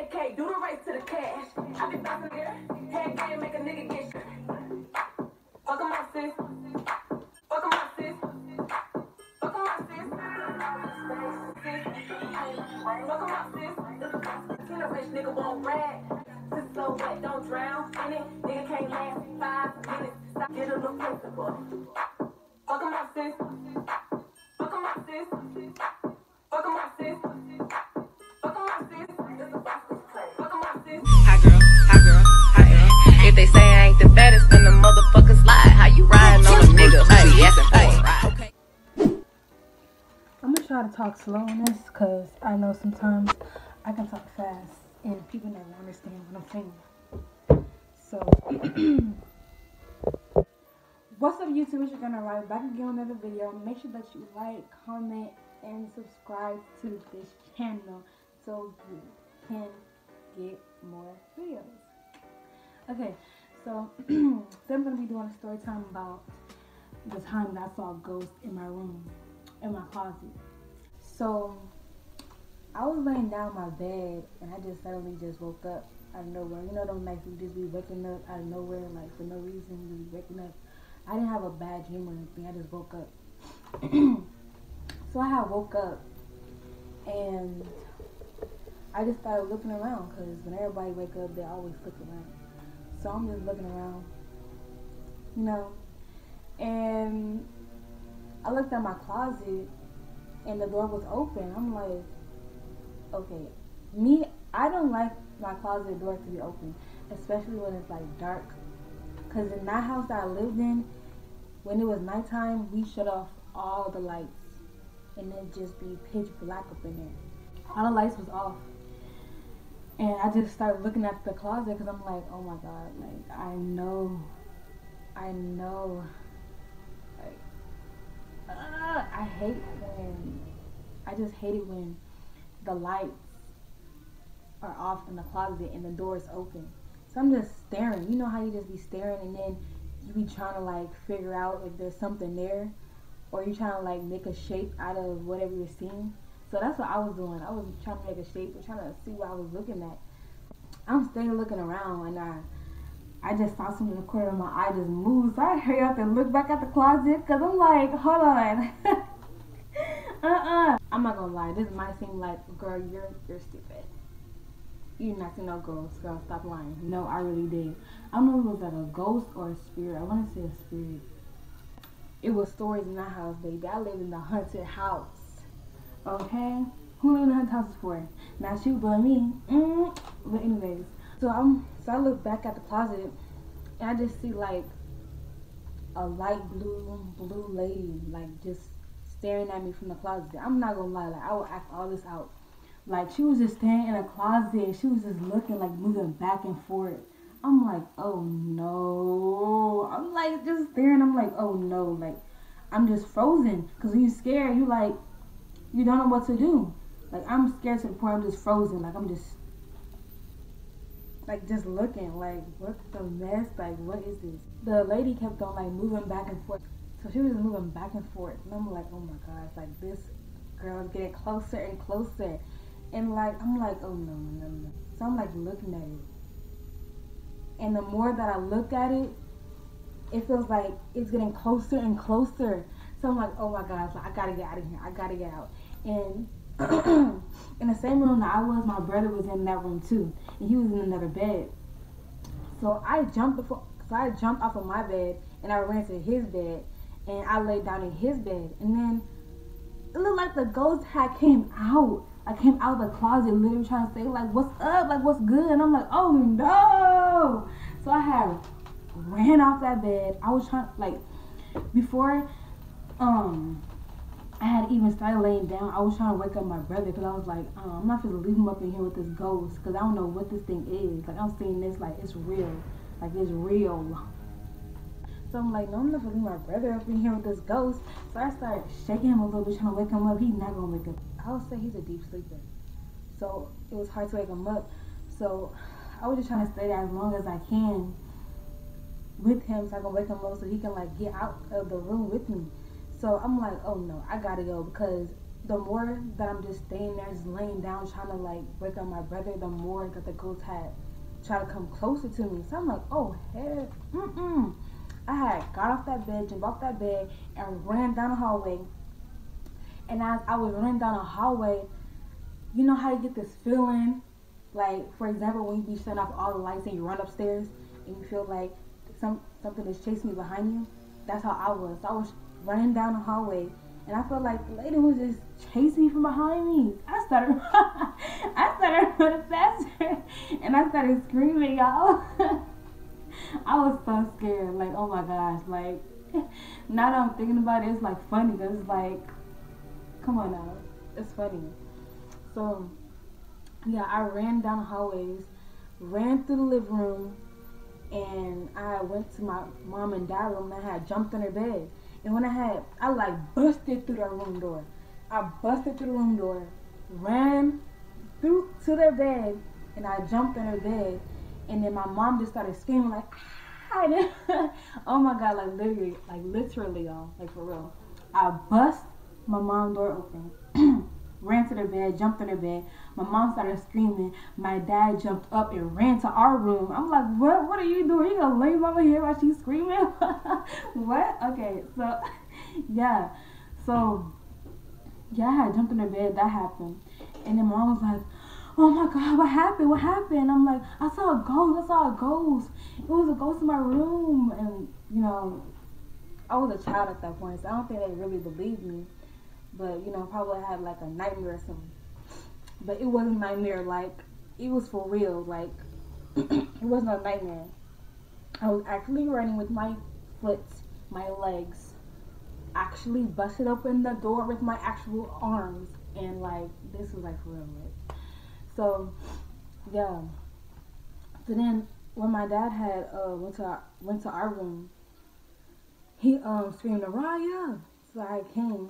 AK, do the race to the cash. I be bouncing there. Head game, make a nigga get shit. Fuck 'em up, sis. Fuck 'em up, sis. Fuck 'em up, sis. Fuck 'em up, sis. Seen a rich nigga won't rag. Sis so wet, don't drown in it. Nigga can't last five minutes. Stop, get a little principle. Talk because I know sometimes I can talk fast and people never understand what I'm saying. So, what's up, YouTube? It's your gonna right back again with another video. Make sure that you like, comment, and subscribe to this channel so you can get more videos. Okay, so I'm gonna be doing a story time about the time that I saw a ghost in my room, in my closet. So I was laying down my bed and I just suddenly just woke up out of nowhere. You know them nights you just be waking up out of nowhere, like for no reason, you be waking up. I didn't have a bad dream or anything. I just woke up. so I had woke up and I just started looking around because when everybody wake up, they always look around. So I'm just looking around, you know, and I looked at my closet and the door was open. I'm like, okay, me, I don't like my closet door to be open, especially when it's like dark. Cause in that house that I lived in, when it was nighttime, we shut off all the lights, and it just be pitch black up in there. All the lights was off, and I just started looking at the closet because I'm like, oh my god, like I know, I know, like uh, I hate when I just hate it when the lights are off in the closet and the door is open. So I'm just staring. You know how you just be staring and then you be trying to like figure out if there's something there or you're trying to like make a shape out of whatever you're seeing. So that's what I was doing. I was trying to make a shape or trying to see what I was looking at. I'm staying looking around and I I just saw something in the corner of my eye just move. So I hurry up and look back at the closet because I'm like, hold on. uh-uh. I'm not gonna lie, this might seem like, girl, you're you're stupid. You not see no ghost, girl. Stop lying. No, I really did. I don't know if it was like a ghost or a spirit. I want to say a spirit. It was stories in that house, baby. I lived in the haunted house. Okay, who lived in the haunted house before? Not you, but me. Mm. But anyways, so I'm so I look back at the closet and I just see like a light blue blue lady like just staring at me from the closet. I'm not gonna lie, like I will act all this out. Like she was just standing in a closet. She was just looking like moving back and forth. I'm like, oh no. I'm like just staring. I'm like, oh no. Like I'm just frozen. Cause when you scared, you like you don't know what to do. Like I'm scared to the point I'm just frozen. Like I'm just like just looking. Like what the mess? Like what is this? The lady kept on like moving back and forth. So she was moving back and forth. And I'm like, oh my gosh, like this girl is getting closer and closer. And like I'm like, oh no, no, no. So I'm like looking at it. And the more that I look at it, it feels like it's getting closer and closer. So I'm like, oh my gosh, like, I gotta get out of here. I gotta get out. And in the same room that I was, my brother was in that room too. And he was in another bed. So I jumped before so I jumped off of my bed and I ran to his bed and I laid down in his bed. And then it looked like the ghost had came out. I came out of the closet literally trying to say like what's up, like what's good, and I'm like, oh no. So I had ran off that bed. I was trying like before um I had even started laying down. I was trying to wake up my brother because I was like, um, I'm not gonna leave him up in here with this ghost because I don't know what this thing is. Like I'm seeing this like it's real, like it's real. So I'm like, no, I'm not leave my brother up in here with this ghost. So I started shaking him a little bit, trying to wake him up. He's not gonna wake up. I would say he's a deep sleeper. So it was hard to wake him up. So I was just trying to stay there as long as I can with him so I can wake him up so he can like get out of the room with me. So I'm like, oh no, I gotta go because the more that I'm just staying there, just laying down, trying to like wake up my brother, the more that the ghost had tried to come closer to me. So I'm like, oh hell, mm-mm. I had got off that bed, jumped off that bed, and ran down the hallway. And as I was running down the hallway, you know how you get this feeling, like for example, when you be shutting off all the lights and you run upstairs and you feel like some something is chasing you behind you. That's how I was. I was running down the hallway and I felt like the lady was just chasing me from behind me. I started, I started running faster, and I started screaming, y'all. I was so scared. Like, oh my gosh. Like, now that I'm thinking about it, it's like funny. Cause it's like, come on now, it's funny. So, yeah, I ran down the hallways, ran through the living room, and I went to my mom and dad room. and I had jumped in her bed and when I had, I like busted through their room door. I busted through the room door, ran through to their bed, and I jumped in her bed. And then my mom just started screaming like, oh my god, like literally, like literally, y'all, like for real. I bust my mom door open, ran to their bed, jumped in their bed. My mom started screaming. My dad jumped up and ran to our room. I'm like, what? What are you doing? You gonna leave mama here while she's screaming? what? Okay, so yeah, so yeah, I jumped in the bed. That happened, and then mom was like, oh my god, what happened? What happened? I'm like, I saw a ghost. I saw a ghost. It was a ghost in my room, and you know, I was a child at that point, so I don't think they really believed me. But you know, probably had like a nightmare or something but it wasn't nightmare. Like it was for real. Like it wasn't a nightmare. I was actually running with my foot, my legs, actually busted open the door with my actual arms, and like this was like for real. Like, so yeah. So then when my dad had uh, went to our, went to our room, he um screamed Nariyah. So I came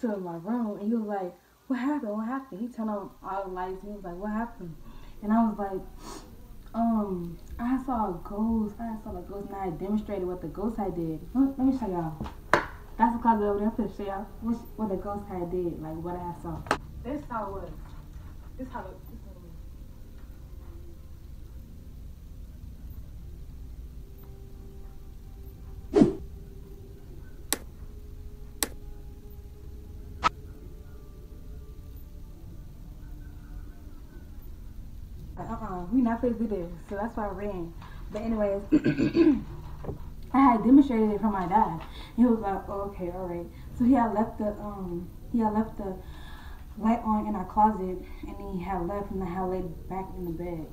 to my room and he was like, what happened? What happened? He turned on all the lights. And he was like, what happened? And I was like, um, I saw a ghost. I saw a ghost, and I demonstrated what the ghost had did. Let, me show y'all. That's the closet over there. I'm gonna show y'all what, the ghost had did, like what I saw. This how it was. This how it. we not supposed to do this. So that's why I ran. But anyways, I had demonstrated it from my dad. He was like, oh, okay, all right. So he had left the um he had left the light on in our closet and he had left and I had laid back in the bed.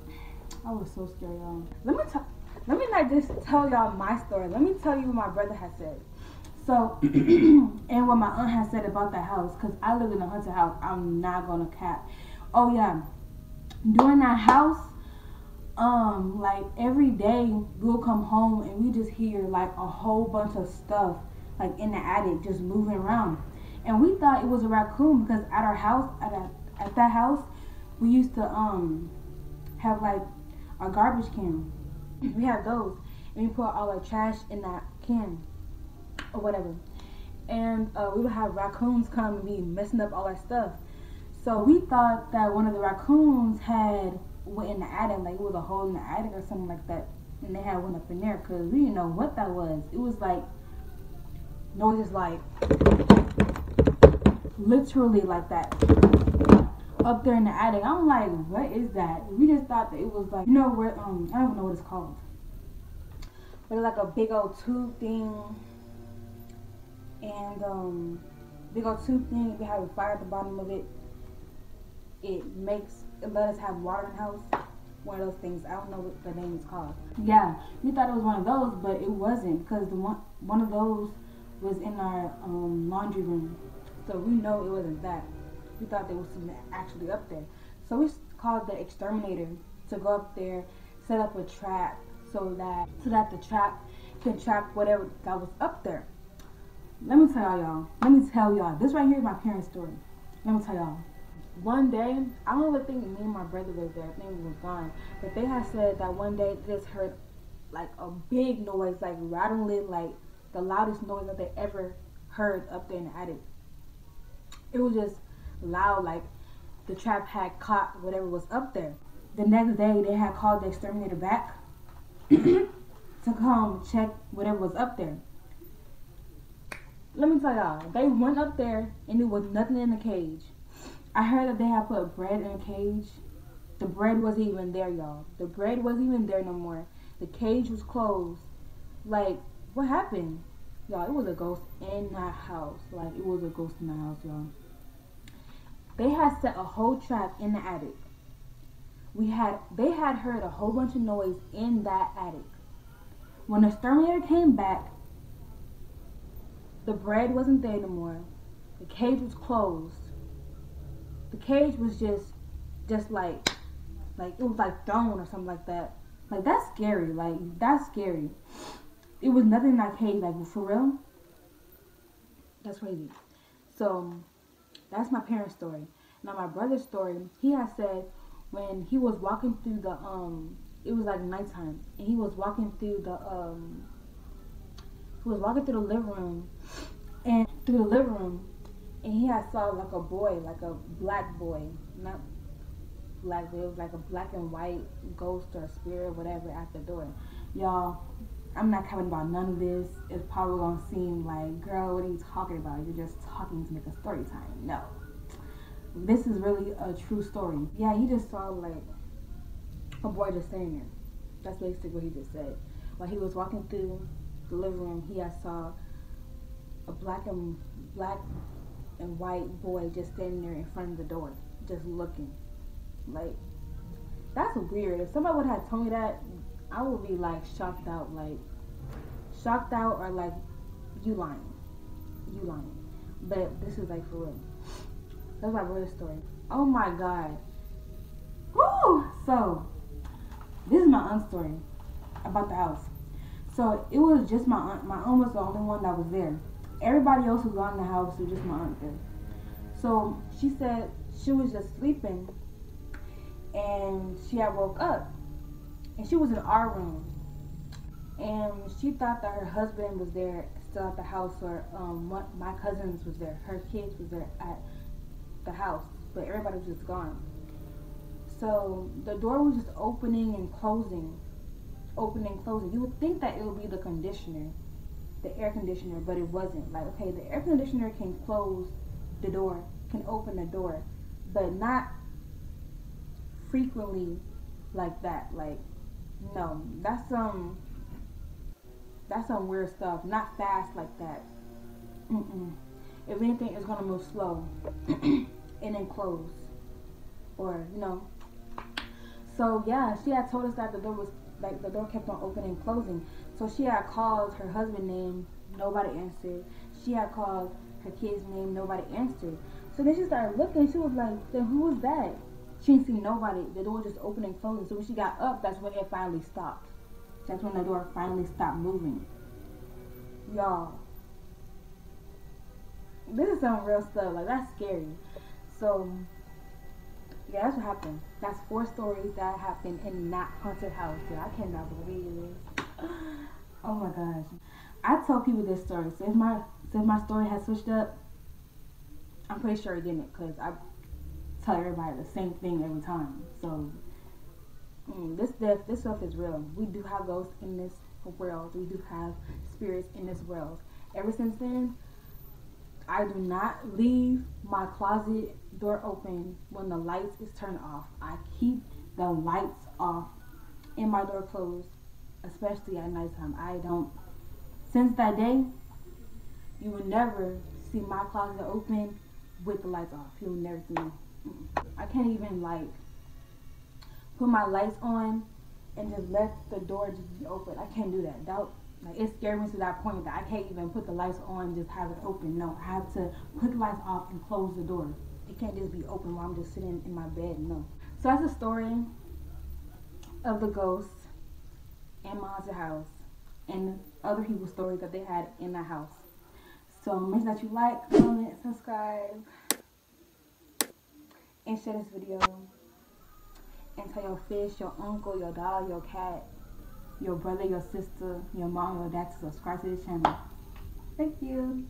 I was so scared, y'all. Let me tell let me not just tell y'all my story. Let me tell you what my brother had said. So, and what my aunt had said about the house, because I live in a haunted house. I'm not gonna cap. Oh yeah, during that house, um like every day we'll come home and we just hear like a whole bunch of stuff like in the attic just moving around and we thought it was a raccoon because at our house at, a, at that house we used to um have like a garbage can. We had those. And we put all our trash in that can or whatever. And uh, we would have raccoons come and be messing up all our stuff. So we thought that one of the raccoons had went in the attic, like it was a hole in the attic or something like that, and they had one up in there because we didn't know what that was. It was like noises like literally like that up there in the attic. I'm like, what is that? We just thought that it was like, you know where um I don't even know what it's called, but it's like a big old tube thing, and um big old tube thing. We have a fire at the bottom of it. It makes it let us have water in the house. One of those things. I don't know what the name is called. Yeah, we thought it was one of those, but it wasn't because the one one of those was in our um, laundry room. So we know it wasn't that. We thought there was something actually up there. So we called the exterminator to go up there, set up a trap so that so that the trap can trap whatever that was up there. Let me tell y'all. Let me tell y'all. This right here is my parents' story. Let me tell y'all one day, I don't really think me and my brother was there. I think we was gone. But they had said that one day they just heard like a big noise, like rattling, like the loudest noise that they ever heard up there in the attic. It was just loud, like the trap had caught whatever was up there. The next day, they had called the exterminator back mm-hmm. to come check whatever was up there. Let me tell y'all, they went up there and there was nothing in the cage. I heard that they had put bread in a cage. The bread wasn't even there, y'all. The bread wasn't even there no more. The cage was closed. Like, what happened? Y'all, it was a ghost in that house. Like, it was a ghost in the house, y'all. They had set a whole trap in the attic. We had, they had heard a whole bunch of noise in that attic. When the exterminator came back, the bread wasn't there anymore. The cage was closed. The cage was just, just like, like it was like thrown or something like that. Like that's scary. Like that's scary. It was nothing in that cage. Like for real. That's crazy. So that's my parents' story. Now my brother's story. He had said when he was walking through the um, it was like nighttime, and he was walking through the um, he was walking through the living room, and through the living room, and he had saw like a boy, like a black boy, not black, but it was like a black and white ghost or spirit, whatever, at the door. Y'all, I'm not capping about none of this. It's probably gonna seem like, girl, what are you talking about? You're just talking to make a story time. No. This is really a true story. Yeah, he just saw like a boy just standing there. That's basically what he just said. While he was walking through the living room, he had saw a black and black and white boy just standing there in front of the door, just looking. Like, that's weird. If somebody would have told me that, I would be like shocked out, like shocked out, or like you lying, you lying. But this is like for real. That's my brother's story. Oh my god. Woo! So this is my aunt's story about the house. So it was just my aunt. My aunt was the only one that was there. Everybody else was gone in the house. Was just my aunt there. So she said she was just sleeping and she had woke up and she was in our room. And she thought that her husband was there still at the house or um, one, my cousins was there her kids was there at the house but everybody was just gone. So the door was just opening and closing opening closing. You would think that it would be the conditioner the air conditioner but it wasn't. Like okay the air conditioner can close the door can open the door but not frequently like that. Like, no, that's some that's some weird stuff. Not fast like that. Mm-mm. If anything, it's gonna move slow and then close, or you know. So yeah, she had told us that the door was like the door kept on opening and closing. So she had called her husband name, nobody answered. She had called her kid's name, nobody answered. So then she started looking. She was like, "Then who was that?" She didn't see nobody. The door just opened and closing. So when she got up, that's when it finally stopped. That's when the door finally stopped moving. Y'all. This is some real stuff. Like, that's scary. So, yeah, that's what happened. That's four stories that happened in that haunted house. Dude, I cannot believe this. Oh my gosh. I tell people this story. So if my, so if my story has switched up, I'm pretty sure it didn't. Because I tell everybody the same thing every time. So mm, this death, this stuff is real. We do have ghosts in this world. We do have spirits in this world. Ever since then, I do not leave my closet door open when the lights is turned off. I keep the lights off and my door closed, especially at nighttime. I don't. Since that day, you will never see my closet open with the lights off. You will never see me. I can't even like put my lights on and just let the door just be open. I can't do that. That like it scared me to that point that I can't even put the lights on just have it open. No, I have to put the lights off and close the door. It can't just be open while I'm just sitting in my bed. No. So that's the story of the ghost in my house and other people's stories that they had in the house. So make sure that you like, comment, subscribe and share this video and tell your fish, your uncle, your dog, your cat, your brother, your sister, your mom, your dad to subscribe to this channel. Thank you.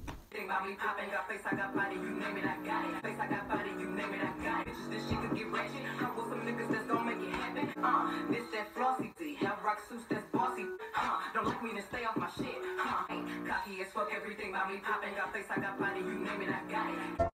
stay off my shit. Huh, cocky as fuck, everything about me popping. Face, I got body, you name it, I got it.